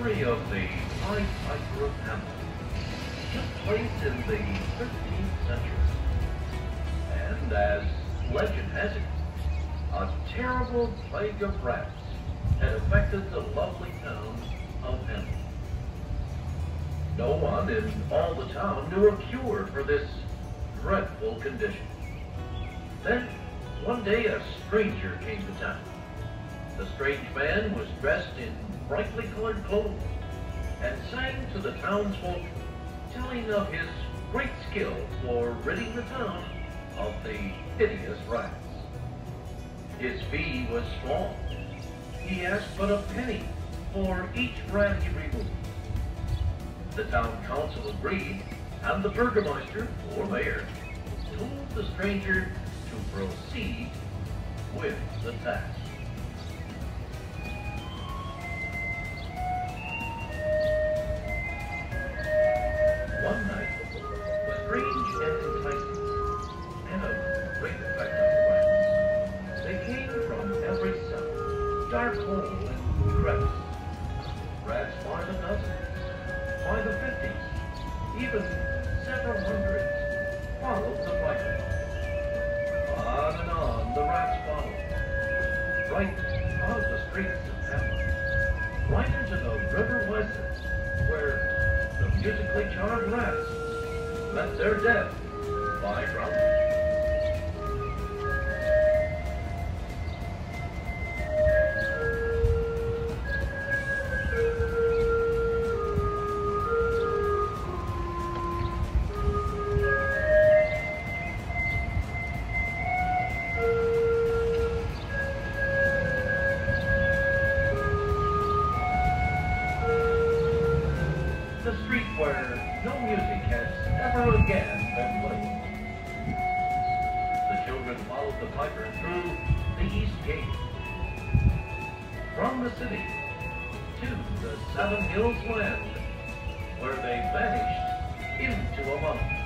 story of the Piper of Hamelin took place in the 13th century. And as legend has it, a terrible plague of rats had affected the lovely town of Hamelin. No one in all the town knew a cure for this dreadful condition. Then, one day a stranger came to town. The strange man was dressed in brightly colored clothes and sang to the townsfolk, telling of his great skill for ridding the town of the hideous rats. His fee was small. He asked but a penny for each rat he removed. The town council agreed, and the burgomaster, or mayor, told the stranger to proceed with the task. And crevice. Rats by the dozen, by the fifties, even several hundreds, followed the fighter. On and on the rats followed, right out the streets of Hamelin, right into the River Weser, where the musically charmed rats met their death by drowning. Music has ever again been played. The children followed the piper through the east gate. From the city to the Seven Hills land, where they vanished into a mountain.